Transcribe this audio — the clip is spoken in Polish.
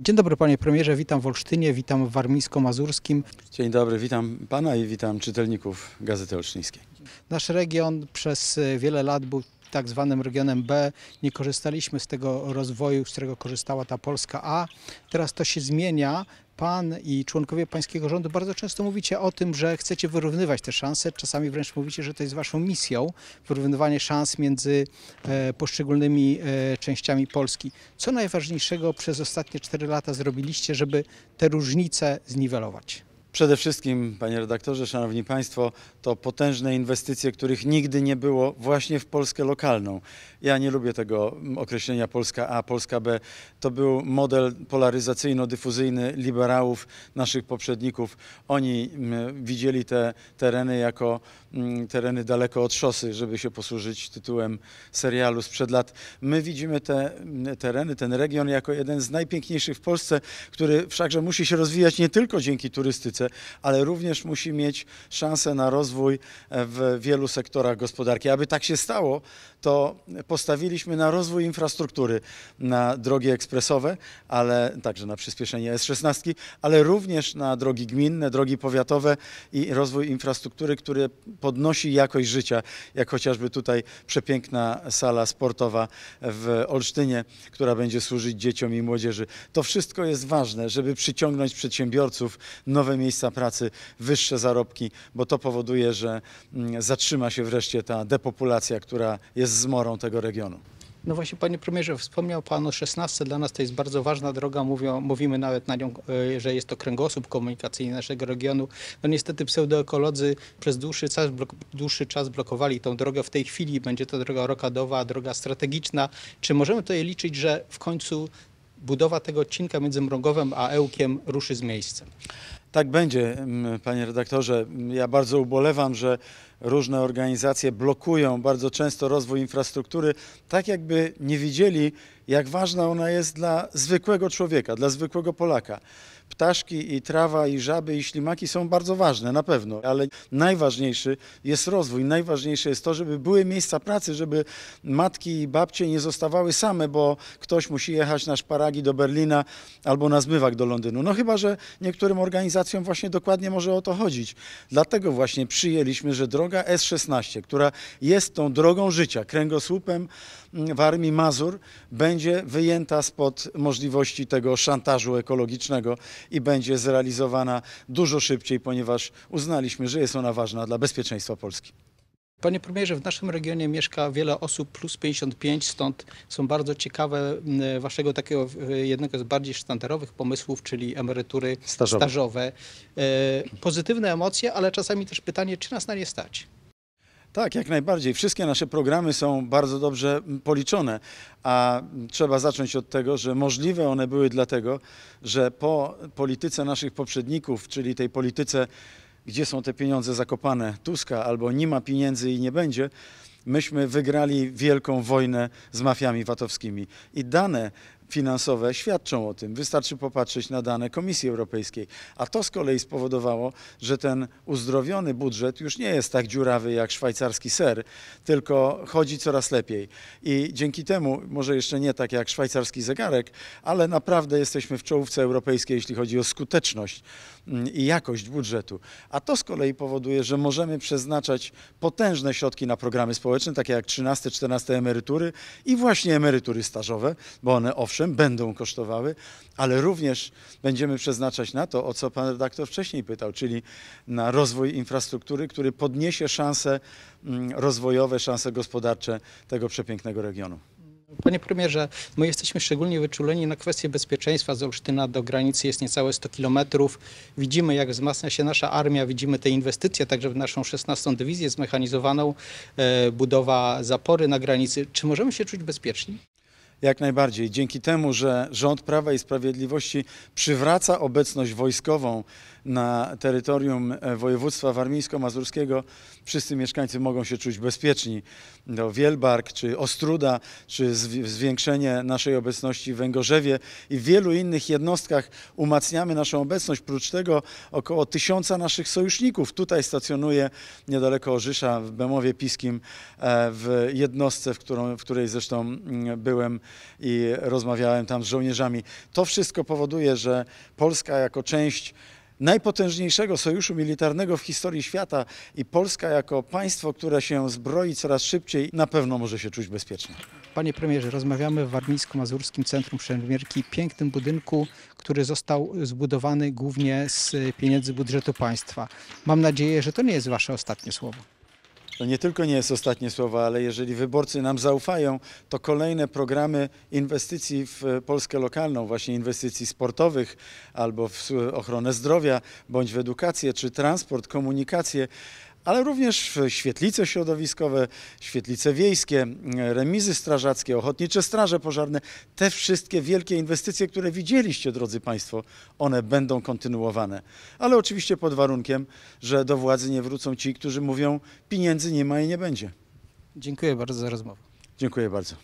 Dzień dobry panie premierze, witam w Olsztynie, witam w Warmińsko-Mazurskim. Dzień dobry, witam pana i witam czytelników Gazety Olsztyńskiej. Nasz region przez e, wiele lat był tak zwanym regionem B. Nie korzystaliśmy z tego rozwoju, z którego korzystała ta Polska A. Teraz to się zmienia. Pan i członkowie pańskiego rządu bardzo często mówicie o tym, że chcecie wyrównywać te szanse. Czasami wręcz mówicie, że to jest waszą misją, wyrównywanie szans między e, poszczególnymi e, częściami Polski. Co najważniejszego przez ostatnie 4 lata zrobiliście, żeby te różnice zniwelować? Przede wszystkim, panie redaktorze, szanowni państwo, to potężne inwestycje, których nigdy nie było właśnie w Polskę lokalną. Ja nie lubię tego określenia Polska A, Polska B. To był model polaryzacyjno-dyfuzyjny liberałów, naszych poprzedników. Oni mm, widzieli te tereny jako mm, tereny daleko od szosy, żeby się posłużyć tytułem serialu sprzed lat. My widzimy te mm, tereny, ten region jako jeden z najpiękniejszych w Polsce, który wszakże musi się rozwijać nie tylko dzięki turystyce, ale również musi mieć szansę na rozwój w wielu sektorach gospodarki. Aby tak się stało, to postawiliśmy na rozwój infrastruktury, na drogi ekspresowe, ale także na przyspieszenie S16, ale również na drogi gminne, drogi powiatowe i rozwój infrastruktury, który podnosi jakość życia, jak chociażby tutaj przepiękna sala sportowa w Olsztynie, która będzie służyć dzieciom i młodzieży. To wszystko jest ważne, żeby przyciągnąć przedsiębiorców, nowe miejsca pracy, wyższe zarobki, bo to powoduje, że mm, zatrzyma się wreszcie ta depopulacja, która jest zmorą tego regionu. No właśnie, panie premierze, wspomniał pan o 16. Dla nas to jest bardzo ważna droga. Mówią, mówimy nawet na nią, e, że jest to kręgosłup komunikacyjny naszego regionu. No niestety pseudoekolodzy przez dłuższy czas, dłuższy czas blokowali tą drogę. W tej chwili będzie to droga rokadowa, droga strategiczna. Czy możemy tutaj liczyć, że w końcu budowa tego odcinka między Mrągowem a Ełkiem ruszy z miejsca? Tak będzie, m, panie redaktorze. Ja bardzo ubolewam, że różne organizacje blokują bardzo często rozwój infrastruktury, tak jakby nie widzieli, jak ważna ona jest dla zwykłego człowieka, dla zwykłego Polaka. Ptaszki i trawa i żaby i ślimaki są bardzo ważne, na pewno, ale najważniejszy jest rozwój. Najważniejsze jest to, żeby były miejsca pracy, żeby matki i babcie nie zostawały same, bo ktoś musi jechać na szparagi do Berlina albo na zmywak do Londynu. No chyba, że niektórym organizacjom właśnie dokładnie może o to chodzić. Dlatego właśnie przyjęliśmy, że droga S16, która jest tą drogą życia, kręgosłupem w armii Mazur, będzie wyjęta spod możliwości tego szantażu ekologicznego i będzie zrealizowana dużo szybciej, ponieważ uznaliśmy, że jest ona ważna dla bezpieczeństwa Polski. Panie premierze, w naszym regionie mieszka wiele osób plus 55, stąd są bardzo ciekawe waszego takiego jednego z bardziej sztandarowych pomysłów, czyli emerytury Stażowe. stażowe. E, pozytywne emocje, ale czasami też pytanie, czy nas na nie stać? Tak, jak najbardziej. Wszystkie nasze programy są bardzo dobrze policzone, a trzeba zacząć od tego, że możliwe one były dlatego, że po polityce naszych poprzedników, czyli tej polityce, gdzie są te pieniądze zakopane, Tuska, albo nie ma pieniędzy i nie będzie, myśmy wygrali wielką wojnę z mafiami VAT-owskimi. I dane finansowe świadczą o tym. Wystarczy popatrzeć na dane Komisji Europejskiej. A to z kolei spowodowało, że ten uzdrowiony budżet już nie jest tak dziurawy jak szwajcarski ser, tylko chodzi coraz lepiej. I dzięki temu, może jeszcze nie tak jak szwajcarski zegarek, ale naprawdę jesteśmy w czołówce europejskiej, jeśli chodzi o skuteczność mm, i jakość budżetu. A to z kolei powoduje, że możemy przeznaczać potężne środki na programy społeczne, takie jak 13-14 emerytury i właśnie emerytury stażowe, bo one owszem będą kosztowały, ale również będziemy przeznaczać na to, o co pan redaktor wcześniej pytał, czyli na rozwój infrastruktury, który podniesie szanse mm, rozwojowe, szanse gospodarcze tego przepięknego regionu. Panie premierze, my jesteśmy szczególnie wyczuleni na kwestię bezpieczeństwa. Z Olsztyna do granicy jest niecałe 100 kilometrów. Widzimy, jak wzmacnia się nasza armia, widzimy te inwestycje, także w naszą 16. dywizję zmechanizowaną, e, budowa zapory na granicy. Czy możemy się czuć bezpieczni? Jak najbardziej. Dzięki temu, że rząd Prawa i Sprawiedliwości przywraca obecność wojskową na terytorium e, województwa warmińsko-mazurskiego wszyscy mieszkańcy mogą się czuć bezpieczni. No, Wielbark, czy Ostruda, czy zwi- zwiększenie naszej obecności w Węgorzewie i w wielu innych jednostkach umacniamy naszą obecność. Prócz tego około tysiąca naszych sojuszników tutaj stacjonuje niedaleko Orzysza w Bemowie Piskim e, w jednostce, w, którą, w której zresztą mm, byłem i rozmawiałem tam z żołnierzami. To wszystko powoduje, że Polska jako część najpotężniejszego sojuszu militarnego w historii świata i Polska jako państwo, które się zbroi coraz szybciej, na pewno może się czuć bezpiecznie. Panie premierze, rozmawiamy w Warmińsko-Mazurskim Centrum Szermierki, pięknym budynku, który został zbudowany głównie z pieniędzy budżetu państwa. Mam nadzieję, że to nie jest wasze ostatnie słowo. To nie tylko nie jest ostatnie słowo, ale jeżeli wyborcy nam zaufają, to kolejne programy inwestycji w Polskę lokalną, właśnie inwestycji sportowych albo w ochronę zdrowia, bądź w edukację, czy transport, komunikację, ale również świetlice środowiskowe, świetlice wiejskie, remizy strażackie, ochotnicze straże pożarne. Te wszystkie wielkie inwestycje, które widzieliście, drodzy Państwo, one będą kontynuowane. Ale oczywiście pod warunkiem, że do władzy nie wrócą ci, którzy mówią, pieniędzy nie ma i nie będzie. Dziękuję bardzo za rozmowę. Dziękuję bardzo.